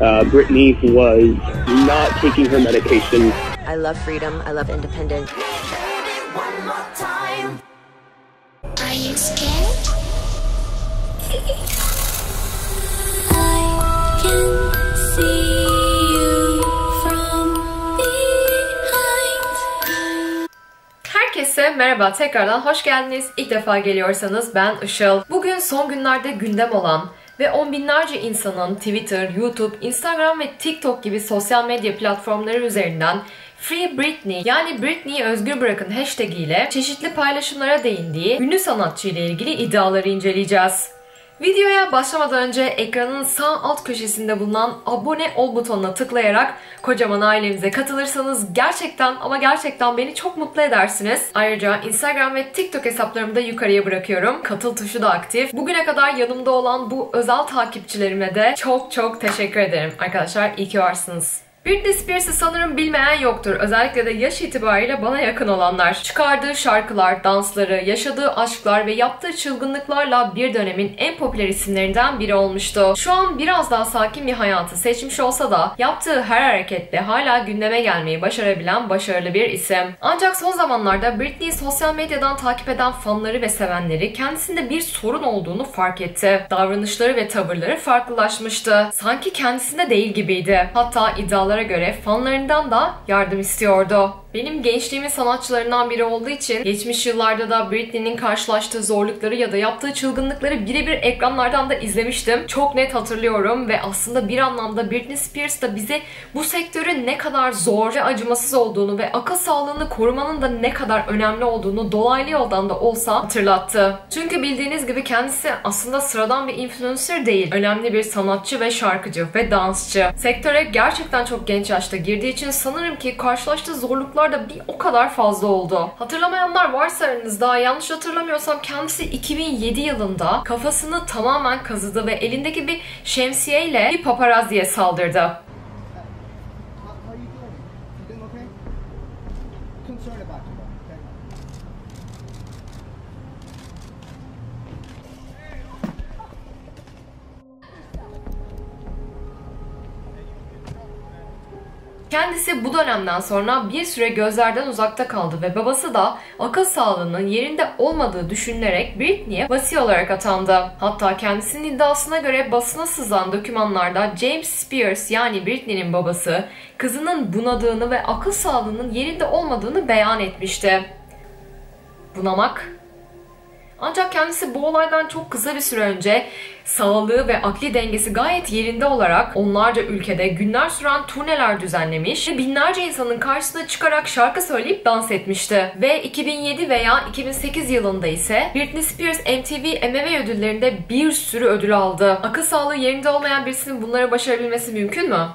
uh, Britney was not taking her medication. I love freedom. I love independence. Are you scared? I can see you from behind. Herkese merhaba tekrardan hoş geldiniz. İlk defa geliyorsanız ben Işıl. Bugün son günlerde gündem olan ve on binlerce insanın Twitter, YouTube, Instagram ve TikTok gibi sosyal medya platformları üzerinden Free Britney yani Britney'i özgür bırakın hashtag ile çeşitli paylaşımlara değindiği ünlü sanatçı ile ilgili iddiaları inceleyeceğiz. Videoya başlamadan önce ekranın sağ alt köşesinde bulunan abone ol butonuna tıklayarak kocaman ailemize katılırsanız gerçekten ama gerçekten beni çok mutlu edersiniz. Ayrıca Instagram ve TikTok hesaplarımı da yukarıya bırakıyorum. Katıl tuşu da aktif. Bugüne kadar yanımda olan bu özel takipçilerime de çok çok teşekkür ederim. Arkadaşlar iyi ki varsınız. Britney Spears'ı sanırım bilmeyen yoktur. Özellikle de yaş itibariyle bana yakın olanlar. Çıkardığı şarkılar, dansları, yaşadığı aşklar ve yaptığı çılgınlıklarla bir dönemin en popüler isimlerinden biri olmuştu. Şu an biraz daha sakin bir hayatı seçmiş olsa da yaptığı her hareketle hala gündeme gelmeyi başarabilen başarılı bir isim. Ancak son zamanlarda Britney'i sosyal medyadan takip eden fanları ve sevenleri kendisinde bir sorun olduğunu fark etti. Davranışları ve tavırları farklılaşmıştı. Sanki kendisinde değil gibiydi. Hatta iddialara göre fanlarından da yardım istiyordu. Benim gençliğimin sanatçılarından biri olduğu için geçmiş yıllarda da Britney'nin karşılaştığı zorlukları ya da yaptığı çılgınlıkları birebir ekranlardan da izlemiştim. Çok net hatırlıyorum ve aslında bir anlamda Britney Spears da bize bu sektörün ne kadar zor ve acımasız olduğunu ve akıl sağlığını korumanın da ne kadar önemli olduğunu dolaylı yoldan da olsa hatırlattı. Çünkü bildiğiniz gibi kendisi aslında sıradan bir influencer değil. Önemli bir sanatçı ve şarkıcı ve dansçı. Sektöre gerçekten çok genç yaşta girdiği için sanırım ki karşılaştığı zorluklar da bir o kadar fazla oldu. Hatırlamayanlar varsa aranızda yanlış hatırlamıyorsam kendisi 2007 yılında kafasını tamamen kazıdı ve elindeki bir şemsiyeyle bir paparazziye saldırdı. How are you doing? You doing okay? Concerned about you, Kendisi bu dönemden sonra bir süre gözlerden uzakta kaldı ve babası da akıl sağlığının yerinde olmadığı düşünülerek Britney'e vasi olarak atandı. Hatta kendisinin iddiasına göre basına sızan dokümanlarda James Spears yani Britney'nin babası kızının bunadığını ve akıl sağlığının yerinde olmadığını beyan etmişti. Bunamak ancak kendisi bu olaydan çok kısa bir süre önce sağlığı ve akli dengesi gayet yerinde olarak onlarca ülkede günler süren turneler düzenlemiş ve binlerce insanın karşısına çıkarak şarkı söyleyip dans etmişti. Ve 2007 veya 2008 yılında ise Britney Spears MTV MV ödüllerinde bir sürü ödül aldı. Akıl sağlığı yerinde olmayan birisinin bunları başarabilmesi mümkün mü?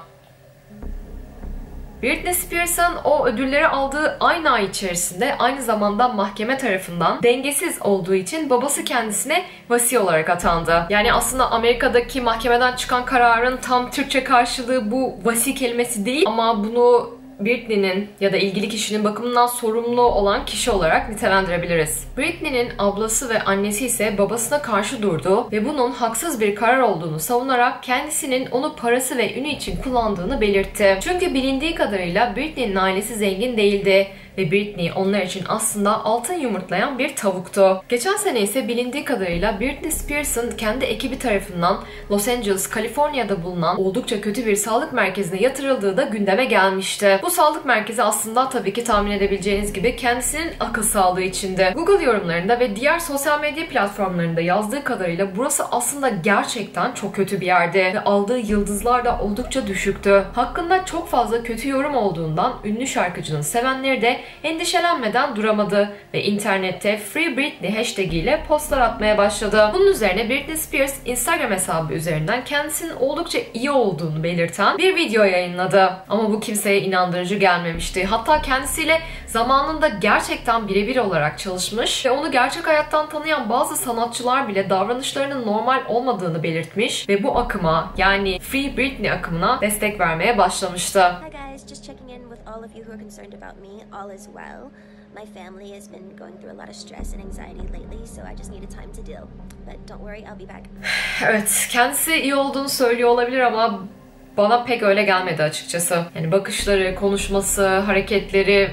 Britney Spears'ın o ödülleri aldığı aynı ay içerisinde aynı zamanda mahkeme tarafından dengesiz olduğu için babası kendisine vasi olarak atandı. Yani aslında Amerika'daki mahkemeden çıkan kararın tam Türkçe karşılığı bu vasi kelimesi değil ama bunu Britney'nin ya da ilgili kişinin bakımından sorumlu olan kişi olarak nitelendirebiliriz. Britney'nin ablası ve annesi ise babasına karşı durdu ve bunun haksız bir karar olduğunu savunarak kendisinin onu parası ve ünü için kullandığını belirtti. Çünkü bilindiği kadarıyla Britney'nin ailesi zengin değildi ve Britney onlar için aslında altın yumurtlayan bir tavuktu. Geçen sene ise bilindiği kadarıyla Britney Spears'ın kendi ekibi tarafından Los Angeles, Kaliforniya'da bulunan oldukça kötü bir sağlık merkezine yatırıldığı da gündeme gelmişti. Bu sağlık merkezi aslında tabii ki tahmin edebileceğiniz gibi kendisinin akıl sağlığı içinde. Google yorumlarında ve diğer sosyal medya platformlarında yazdığı kadarıyla burası aslında gerçekten çok kötü bir yerdi ve aldığı yıldızlar da oldukça düşüktü. Hakkında çok fazla kötü yorum olduğundan ünlü şarkıcının sevenleri de endişelenmeden duramadı ve internette Free Britney hashtag ile postlar atmaya başladı. Bunun üzerine Britney Spears Instagram hesabı üzerinden kendisinin oldukça iyi olduğunu belirten bir video yayınladı. Ama bu kimseye inandırıcı gelmemişti. Hatta kendisiyle zamanında gerçekten birebir olarak çalışmış ve onu gerçek hayattan tanıyan bazı sanatçılar bile davranışlarının normal olmadığını belirtmiş ve bu akıma yani Free Britney akımına destek vermeye başlamıştı. Hi just checking in with all of you who are concerned about me. All is well. My family has been going through a lot of stress and anxiety lately, so I just needed time to deal. But don't worry, I'll be back. Evet, kendisi iyi olduğunu söylüyor olabilir ama bana pek öyle gelmedi açıkçası. Yani bakışları, konuşması, hareketleri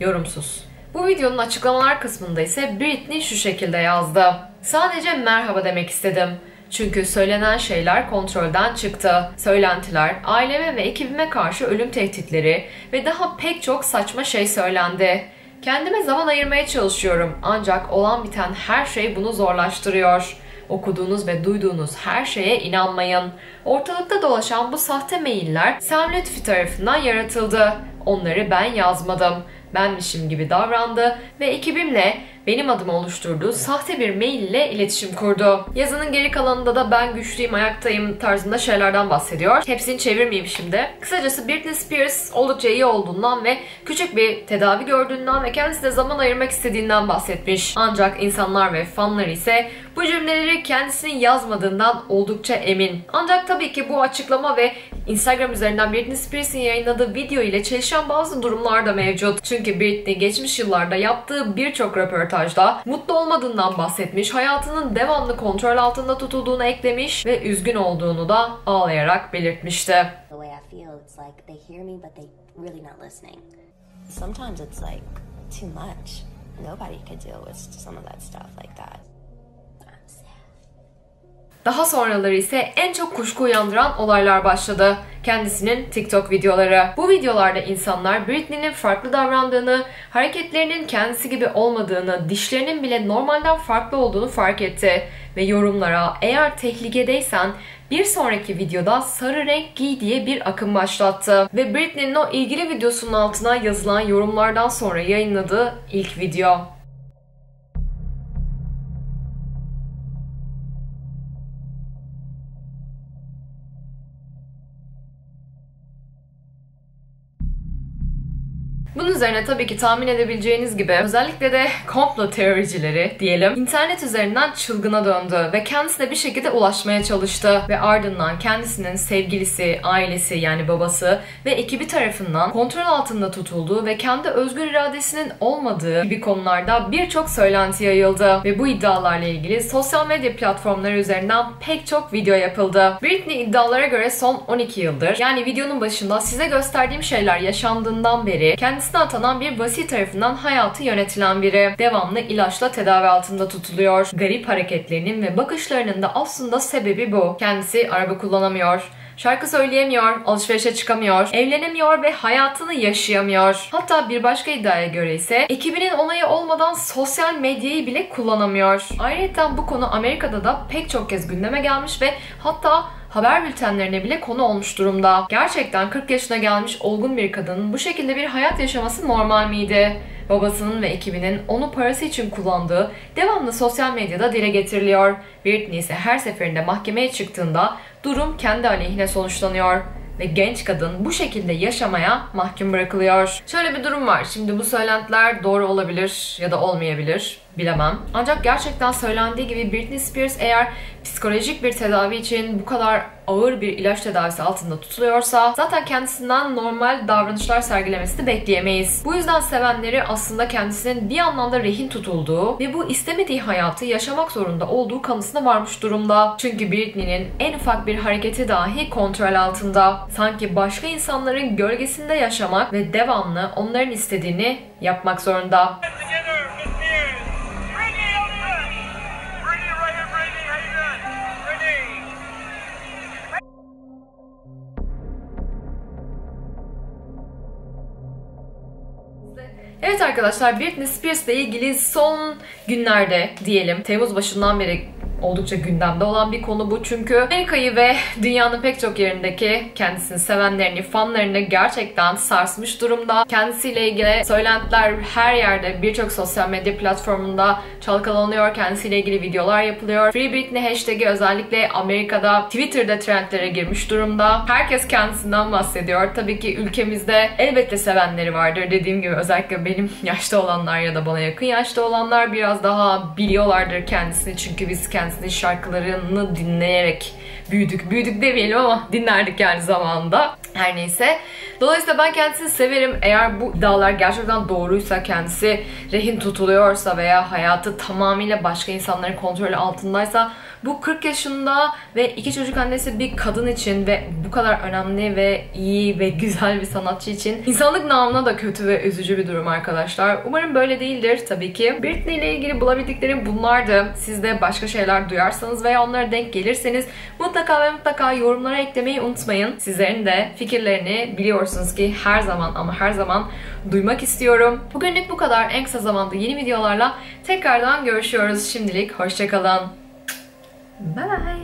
yorumsuz. Bu videonun açıklamalar kısmında ise Britney şu şekilde yazdı. Sadece merhaba demek istedim. Çünkü söylenen şeyler kontrolden çıktı. Söylentiler, aileme ve ekibime karşı ölüm tehditleri ve daha pek çok saçma şey söylendi. Kendime zaman ayırmaya çalışıyorum ancak olan biten her şey bunu zorlaştırıyor. Okuduğunuz ve duyduğunuz her şeye inanmayın. Ortalıkta dolaşan bu sahte mailler Sam Lütfi tarafından yaratıldı. Onları ben yazmadım. Benmişim gibi davrandı ve ekibimle benim adıma oluşturduğu sahte bir mail ile iletişim kurdu. Yazının geri kalanında da ben güçlüyüm, ayaktayım tarzında şeylerden bahsediyor. Hepsini çevirmeyeyim şimdi. Kısacası Britney Spears oldukça iyi olduğundan ve küçük bir tedavi gördüğünden ve kendisine zaman ayırmak istediğinden bahsetmiş. Ancak insanlar ve fanlar ise bu cümleleri kendisinin yazmadığından oldukça emin. Ancak tabii ki bu açıklama ve Instagram üzerinden Britney Spears'in yayınladığı video ile çelişen bazı durumlar da mevcut. Çünkü Britney geçmiş yıllarda yaptığı birçok röportajda mutlu olmadığından bahsetmiş, hayatının devamlı kontrol altında tutulduğunu eklemiş ve üzgün olduğunu da ağlayarak belirtmişti. Sometimes it's like too much. Nobody could deal with some of that stuff like that. Daha sonraları ise en çok kuşku uyandıran olaylar başladı. Kendisinin TikTok videoları. Bu videolarda insanlar Britney'nin farklı davrandığını, hareketlerinin kendisi gibi olmadığını, dişlerinin bile normalden farklı olduğunu fark etti. Ve yorumlara eğer tehlikedeysen bir sonraki videoda sarı renk giy diye bir akım başlattı. Ve Britney'nin o ilgili videosunun altına yazılan yorumlardan sonra yayınladığı ilk video. Bunun üzerine tabii ki tahmin edebileceğiniz gibi özellikle de komplo teoricileri diyelim internet üzerinden çılgına döndü ve kendisine bir şekilde ulaşmaya çalıştı ve ardından kendisinin sevgilisi, ailesi yani babası ve ekibi tarafından kontrol altında tutulduğu ve kendi özgür iradesinin olmadığı gibi konularda birçok söylenti yayıldı ve bu iddialarla ilgili sosyal medya platformları üzerinden pek çok video yapıldı. Britney iddialara göre son 12 yıldır yani videonun başında size gösterdiğim şeyler yaşandığından beri kendisine atanan bir vasi tarafından hayatı yönetilen biri. Devamlı ilaçla tedavi altında tutuluyor. Garip hareketlerinin ve bakışlarının da aslında sebebi bu. Kendisi araba kullanamıyor. Şarkı söyleyemiyor, alışverişe çıkamıyor, evlenemiyor ve hayatını yaşayamıyor. Hatta bir başka iddiaya göre ise ekibinin onayı olmadan sosyal medyayı bile kullanamıyor. Ayrıca bu konu Amerika'da da pek çok kez gündeme gelmiş ve hatta haber bültenlerine bile konu olmuş durumda. Gerçekten 40 yaşına gelmiş olgun bir kadının bu şekilde bir hayat yaşaması normal miydi? Babasının ve ekibinin onu parası için kullandığı devamlı sosyal medyada dile getiriliyor. Britney ise her seferinde mahkemeye çıktığında durum kendi aleyhine sonuçlanıyor ve genç kadın bu şekilde yaşamaya mahkum bırakılıyor. Şöyle bir durum var. Şimdi bu söylentiler doğru olabilir ya da olmayabilir. Bilemem. Ancak gerçekten söylendiği gibi Britney Spears eğer psikolojik bir tedavi için bu kadar ağır bir ilaç tedavisi altında tutuluyorsa zaten kendisinden normal davranışlar sergilemesini bekleyemeyiz. Bu yüzden sevenleri aslında kendisinin bir anlamda rehin tutulduğu ve bu istemediği hayatı yaşamak zorunda olduğu kanısına varmış durumda. Çünkü Britney'nin en ufak bir hareketi dahi kontrol altında. Sanki başka insanların gölgesinde yaşamak ve devamlı onların istediğini yapmak zorunda. Evet arkadaşlar Britney Spears ile ilgili son günlerde diyelim Temmuz başından beri oldukça gündemde olan bir konu bu. Çünkü Amerika'yı ve dünyanın pek çok yerindeki kendisini sevenlerini, fanlarını gerçekten sarsmış durumda. Kendisiyle ilgili söylentiler her yerde birçok sosyal medya platformunda çalkalanıyor. Kendisiyle ilgili videolar yapılıyor. Free Britney hashtag'i özellikle Amerika'da Twitter'da trendlere girmiş durumda. Herkes kendisinden bahsediyor. Tabii ki ülkemizde elbette sevenleri vardır. Dediğim gibi özellikle benim yaşta olanlar ya da bana yakın yaşta olanlar biraz daha biliyorlardır kendisini. Çünkü biz kendisinin şarkılarını dinleyerek büyüdük. Büyüdük demeyelim ama dinlerdik yani zamanında. Her neyse. Dolayısıyla ben kendisini severim. Eğer bu iddialar gerçekten doğruysa, kendisi rehin tutuluyorsa veya hayatı tamamıyla başka insanların kontrolü altındaysa Bu 40 yaşında ve iki çocuk annesi bir kadın için ve bu kadar önemli ve iyi ve güzel bir sanatçı için insanlık namına da kötü ve üzücü bir durum arkadaşlar. Umarım böyle değildir tabii ki. Britney ile ilgili bulabildiklerim bunlardı. Siz de başka şeyler duyarsanız veya onlara denk gelirseniz mutlaka ve mutlaka yorumlara eklemeyi unutmayın. Sizlerin de fikirlerini biliyorsunuz ki her zaman ama her zaman duymak istiyorum. Bugünlük bu kadar. En kısa zamanda yeni videolarla tekrardan görüşüyoruz. Şimdilik hoşçakalın. Bye.